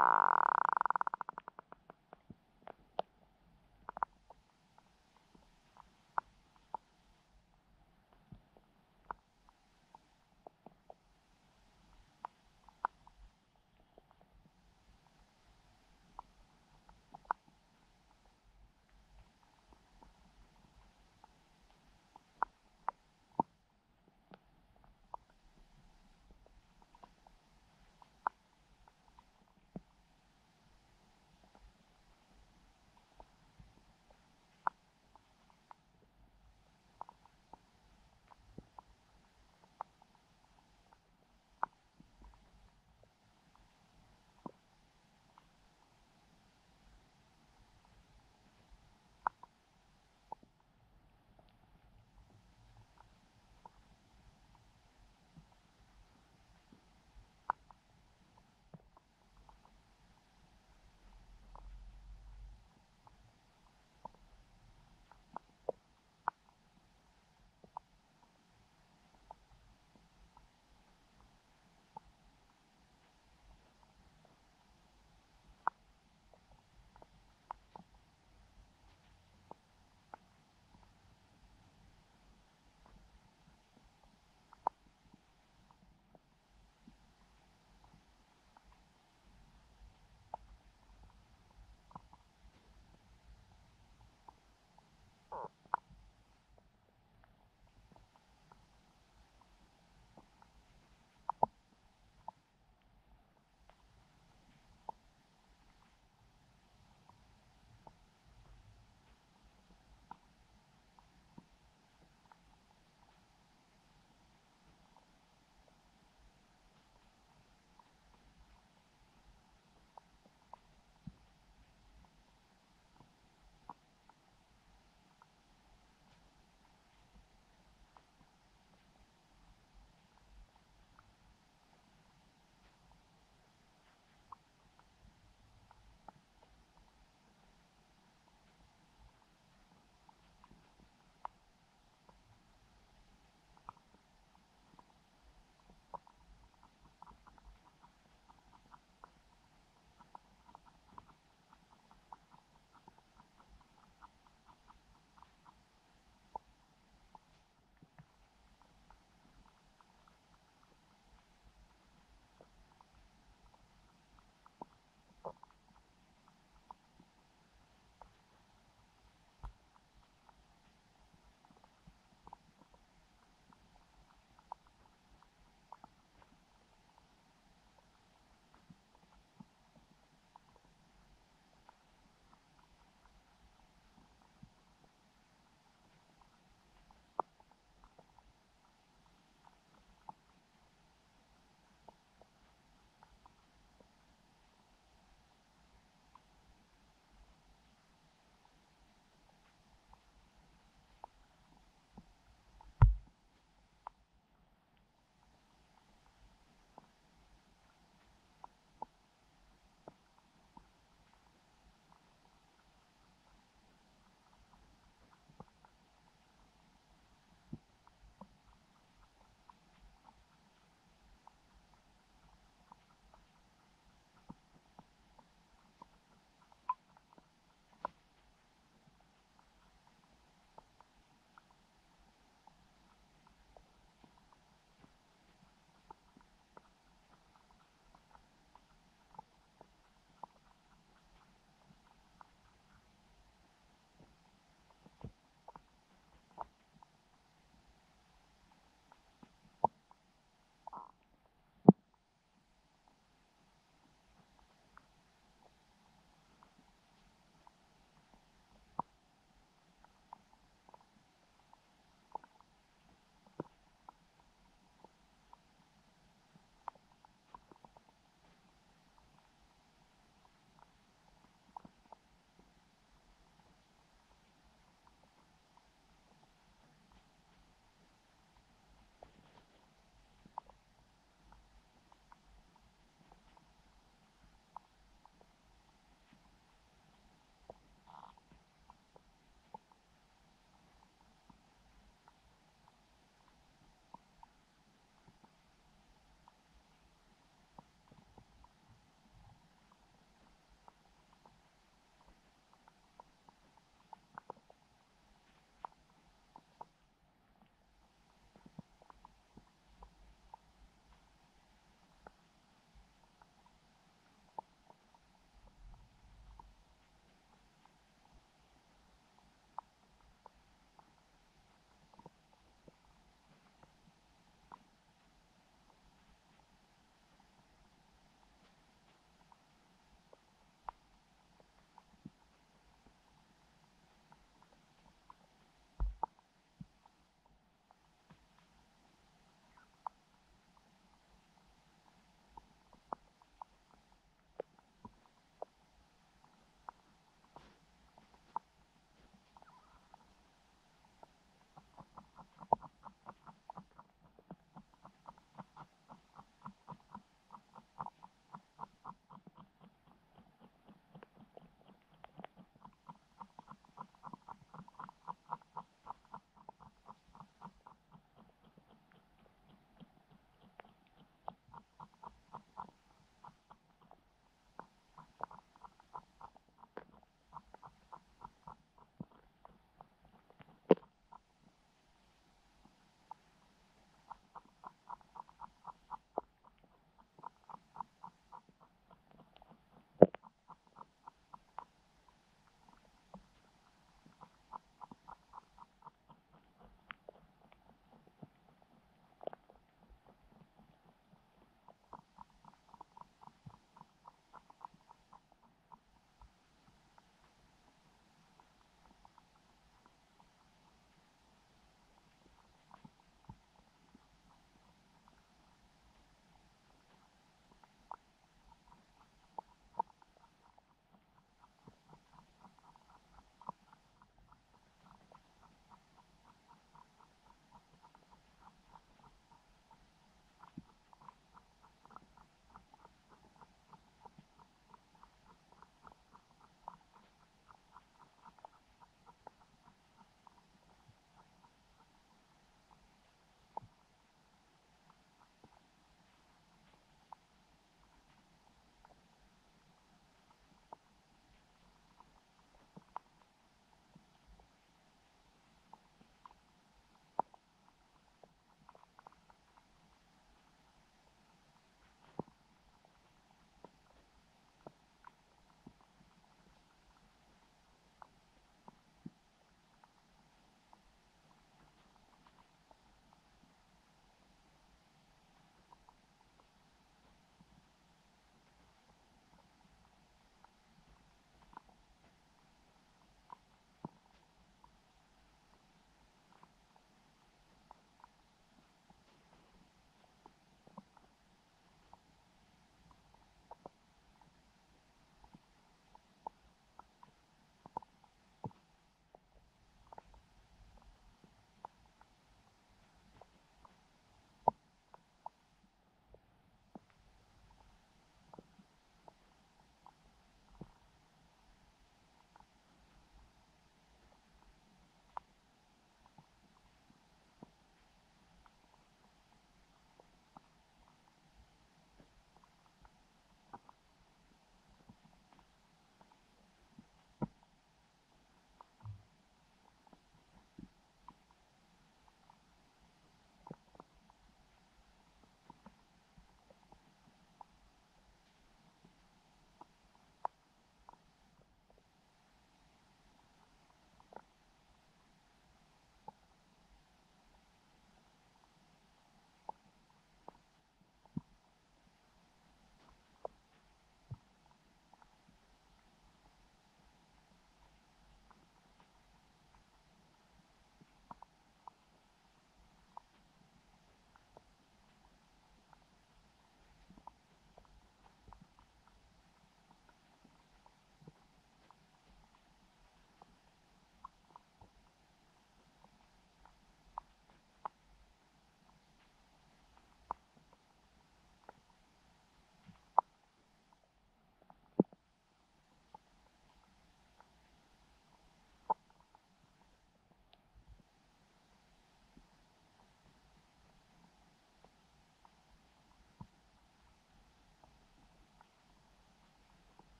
Ah.